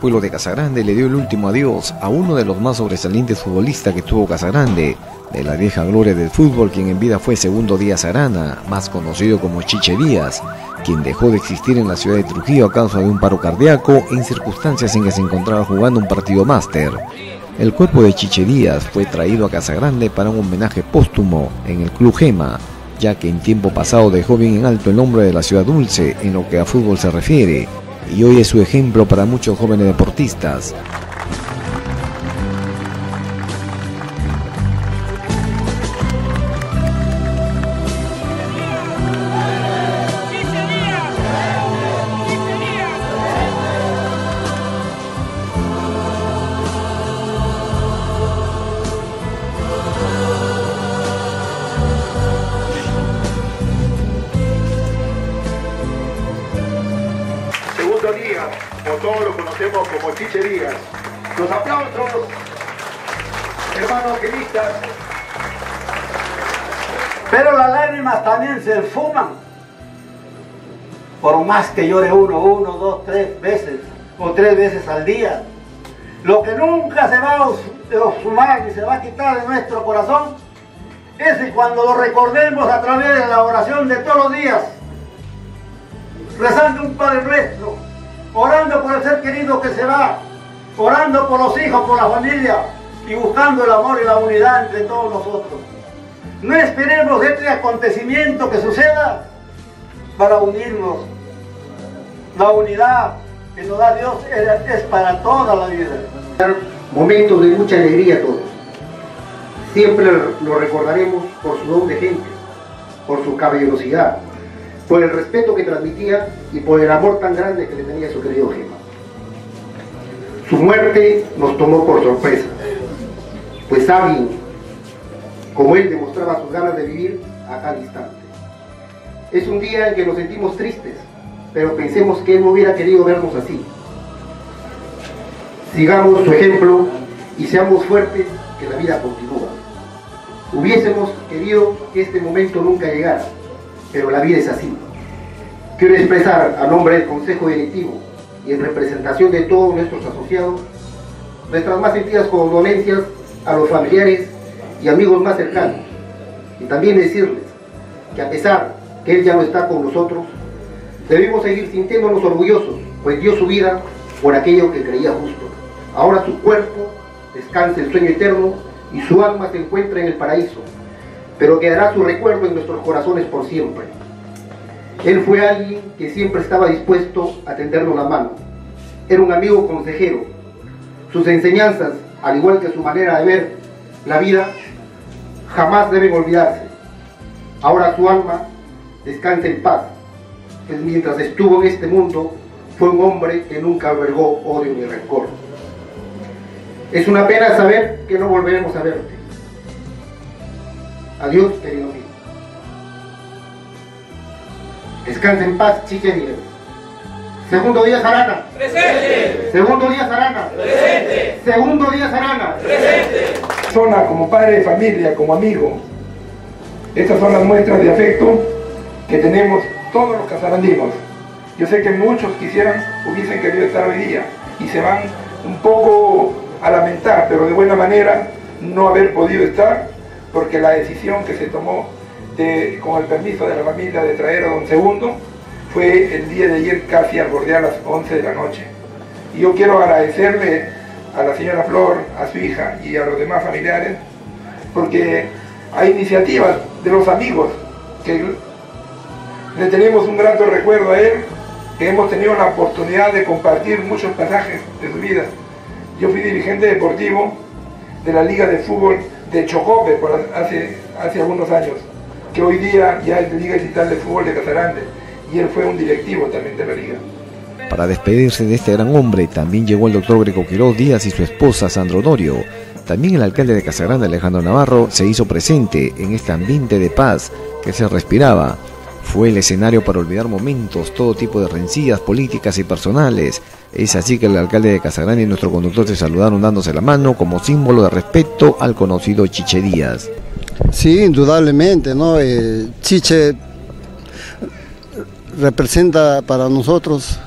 pueblo de Casagrande le dio el último adiós a uno de los más sobresalientes futbolistas que tuvo Casagrande, de la vieja gloria del fútbol, quien en vida fue Segundo Díaz Arana, más conocido como Chiche Díaz, quien dejó de existir en la ciudad de Trujillo a causa de un paro cardíaco en circunstancias en que se encontraba jugando un partido máster. El cuerpo de Chiche Díaz fue traído a Casagrande para un homenaje póstumo en el Club Gema, ya que en tiempo pasado dejó bien en alto el nombre de la ciudad dulce en lo que a fútbol se refiere, y hoy es su ejemplo para muchos jóvenes deportistas. Todos lo conocemos como Chiche Díaz. Los aplausos, hermanos queristas. Pero las lágrimas también se fuman. Por más que llore uno, uno, dos, tres veces, o tres veces al día. Lo que nunca se va a sumar y se va a quitar de nuestro corazón es cuando lo recordemos a través de la oración de todos los días, rezando un Padre Nuestro, orando por el ser querido que se va, orando por los hijos, por la familia y buscando el amor y la unidad entre todos nosotros. No esperemos este acontecimiento que suceda para unirnos. La unidad que nos da Dios es para toda la vida. Momentos de mucha alegría todos. Siempre lo recordaremos por su don de gente, por su caballerosidad, por el respeto que transmitía y por el amor tan grande que le tenía a su querido Gema. Su muerte nos tomó por sorpresa, pues alguien como él demostraba sus ganas de vivir a cada instante. Es un día en que nos sentimos tristes, pero pensemos que él no hubiera querido vernos así. Sigamos su ejemplo y seamos fuertes que la vida continúa. Hubiésemos querido que este momento nunca llegara, pero la vida es así. Quiero expresar a nombre del Consejo Directivo y en representación de todos nuestros asociados nuestras más sentidas condolencias a los familiares y amigos más cercanos. Y también decirles que a pesar que Él ya no está con nosotros, debemos seguir sintiéndonos orgullosos, pues dio su vida por aquello que creía justo. Ahora su cuerpo descansa el sueño eterno y su alma se encuentra en el paraíso, pero quedará su recuerdo en nuestros corazones por siempre. Él fue alguien que siempre estaba dispuesto a tendernos la mano. Era un amigo consejero. Sus enseñanzas, al igual que su manera de ver la vida, jamás deben olvidarse. Ahora su alma descansa en paz, pues mientras estuvo en este mundo fue un hombre que nunca albergó odio ni rencor. Es una pena saber que no volveremos a verte. Adiós, querido amigo. Descansa en paz, Chiche Díaz. Segundo día Arana. Presente. Segundo día Arana. Presente. Segundo día Arana. Presente. Persona, como padre de familia, como amigo. Estas son las muestras de afecto que tenemos todos los casarandinos. Yo sé que muchos quisieran, hubiesen querido estar hoy día y se van un poco a lamentar, pero de buena manera no haber podido estar porque la decisión que se tomó con el permiso de la familia de traer a don Segundo fue el día de ayer casi al bordear las 11 de la noche. Y yo quiero agradecerle a la señora Flor, a su hija y a los demás familiares, porque hay iniciativas de los amigos que le tenemos un grato recuerdo a él, que hemos tenido la oportunidad de compartir muchos pasajes de su vida. Yo fui dirigente deportivo de la Liga de Fútbol de Chocope hace, hace algunos años, que hoy día ya es Liga Digital de Fútbol de Casarande, y él fue un directivo también de la liga. Para despedirse de este gran hombre también llegó el doctor Greco Quiroz Díaz y su esposa Sandro Norio. También el alcalde de Casagrande Alejandro Navarro se hizo presente en este ambiente de paz que se respiraba. Fue el escenario para olvidar momentos, todo tipo de rencillas políticas y personales. Es así que el alcalde de Casagrande y nuestro conductor se saludaron dándose la mano como símbolo de respeto al conocido Chiche Díaz. Sí, indudablemente, ¿no? Eh, Chiche representa para nosotros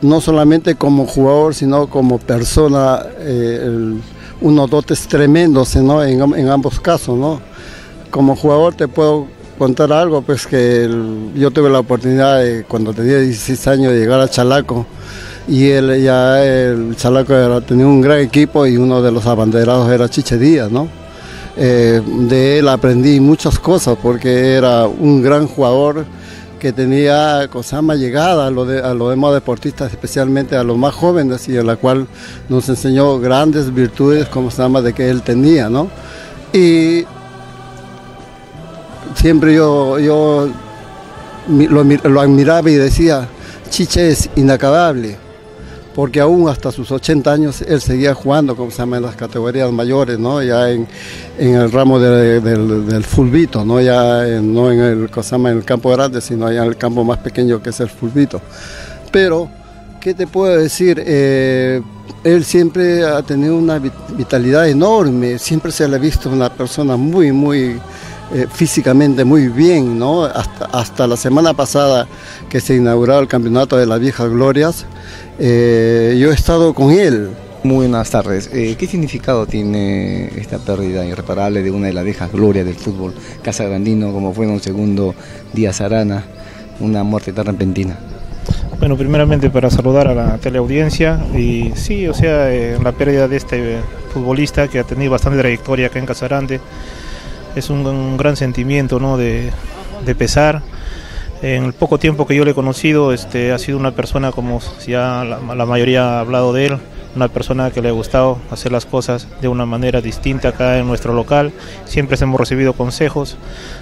no solamente como jugador, sino como persona, eh, unos dotes tremendos ¿no? en, ambos casos. ¿no? Como jugador te puedo contar algo, pues que el, yo tuve la oportunidad de, cuando tenía 16 años de llegar a Chalaco y él ya el Chalaco era, tenía un gran equipo y uno de los abanderados era Chiche Díaz, ¿no? Eh, de él aprendí muchas cosas porque era un gran jugador que tenía cosas más llegada a, lo de, a los demás deportistas, especialmente a los más jóvenes y a la cual nos enseñó grandes virtudes como se llama de que él tenía, ¿no? Y siempre yo, yo lo, admiraba y decía, Chiche es inacabable porque aún hasta sus 80 años él seguía jugando, como se llama, en las categorías mayores, ¿no? ya en, en el ramo de, del, del fulbito, no ya en, no en el, en el campo grande, sino ya en el campo más pequeño que es el fulbito. Pero, ¿qué te puedo decir? Eh, él siempre ha tenido una vitalidad enorme, siempre se le ha visto una persona muy, muy eh, físicamente muy bien, ¿no? Hasta, hasta la semana pasada que se inauguró el campeonato de las viejas glorias, eh, yo he estado con él. Muy buenas tardes. Eh, ¿Qué significado tiene esta pérdida irreparable de una de las viejas glorias del fútbol casagrandino, como fue en un segundo Díaz Arana, una muerte tan repentina? Bueno, primeramente para saludar a la teleaudiencia y sí, o sea, eh, la pérdida de este futbolista que ha tenido bastante trayectoria acá en Casarande es un, un gran sentimiento ¿no? de, de pesar en el poco tiempo que yo le he conocido, este, ha sido una persona, como ya la, mayoría ha hablado de él, una persona que le ha gustado hacer las cosas de una manera distinta acá en nuestro local. Siempre hemos recibido consejos,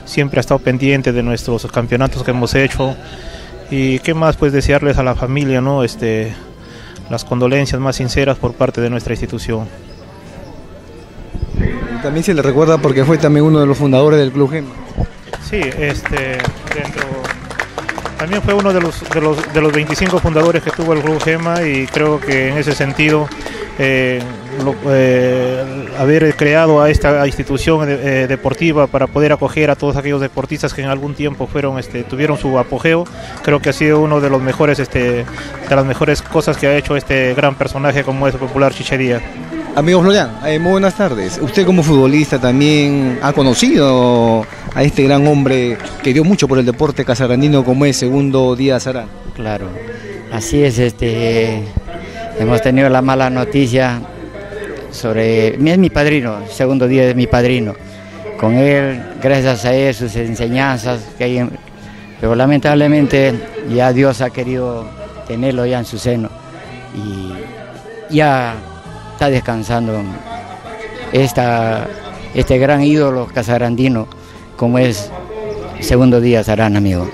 siempre ha estado pendiente de nuestros campeonatos que hemos hecho. Y qué más, pues desearles a la familia, ¿no? Este, las condolencias más sinceras por parte de nuestra institución. También se le recuerda porque fue también uno de los fundadores del Club Gema. Sí, este, también fue uno de los, de los, de los 25 fundadores que tuvo el Club Gema y creo que en ese sentido eh, lo, eh, haber creado a esta institución eh, deportiva para poder acoger a todos aquellos deportistas que en algún tiempo fueron este, tuvieron su apogeo creo que ha sido uno de los mejores este, de las mejores cosas que ha hecho este gran personaje como es el popular Chichería Amigo Florian, eh, muy buenas tardes. Usted como futbolista también ha conocido a este gran hombre que dio mucho por el deporte casarandino como es Segundo Díaz Arán. Claro, así es, este, hemos tenido la mala noticia sobre, es mi padrino, Segundo Díaz es mi padrino. Con él, gracias a él, sus enseñanzas, que hay, pero lamentablemente ya Dios ha querido tenerlo ya en su seno y ya está descansando esta, este gran ídolo casarandino como es Segundo Díaz Arán, amigo.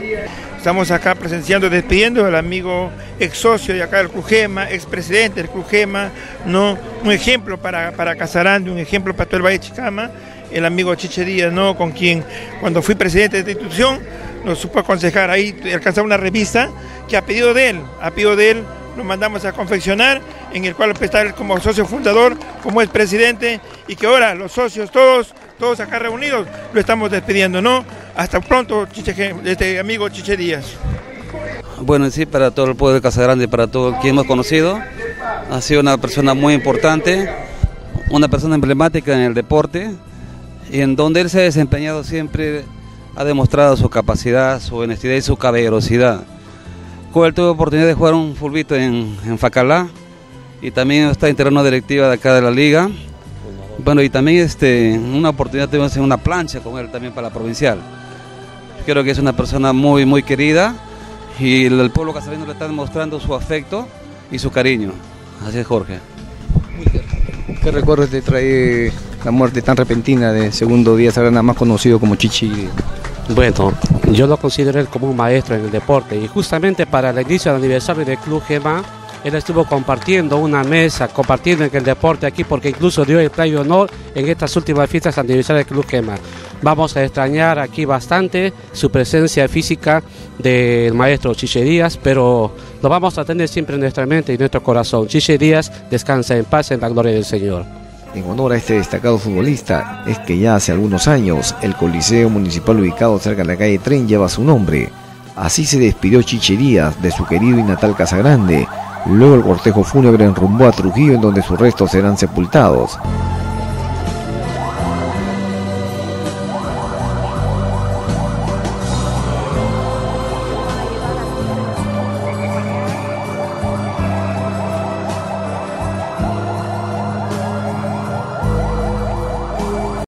Estamos acá presenciando, despidiendo al amigo ex socio de acá del Cujema, ex presidente del Cujema, ¿no? un ejemplo para, para un ejemplo para todo el Valle Chicama, el amigo Chiche Díaz, ¿no? con quien cuando fui presidente de esta institución nos supo aconsejar ahí, alcanzar una revista que a pedido de él, a pedido de él, lo mandamos a confeccionar, en el cual está él como socio fundador, como es presidente, y que ahora los socios todos, todos acá reunidos, lo estamos despidiendo, ¿no? Hasta pronto, Chiche, este amigo Chiche Díaz. Bueno, sí, para todo el pueblo de Casa Grande, para todo quien hemos conocido, ha sido una persona muy importante, una persona emblemática en el deporte, y en donde él se ha desempeñado siempre ha demostrado su capacidad, su honestidad y su caballerosidad. Con tuve oportunidad de jugar un fulbito en, en Facalá y también está integrando una directiva de acá de la liga. Bueno, y también este, una oportunidad de hacer una plancha con él también para la provincial. Creo que es una persona muy, muy querida y el, pueblo casarino le está demostrando su afecto y su cariño. Así es, Jorge. ¿Qué recuerdos te trae la muerte tan repentina de Segundo Díaz Arana, más conocido como Chichi? Bueno, yo lo considero como un maestro en el deporte y justamente para el inicio del aniversario del Club Gema, él estuvo compartiendo una mesa, compartiendo en el deporte aquí, porque incluso dio el premio honor en estas últimas fiestas aniversario del Club Gema. Vamos a extrañar aquí bastante su presencia física del maestro Chiche Díaz, pero lo vamos a tener siempre en nuestra mente y en nuestro corazón. Chiche Díaz descansa en paz en la gloria del Señor. En honor a este destacado futbolista, es que ya hace algunos años el Coliseo Municipal ubicado cerca de la calle Tren lleva su nombre. Así se despidió Chiche Díaz de su querido y natal Casagrande, Luego el cortejo fúnebre enrumbó a Trujillo en donde sus restos serán sepultados.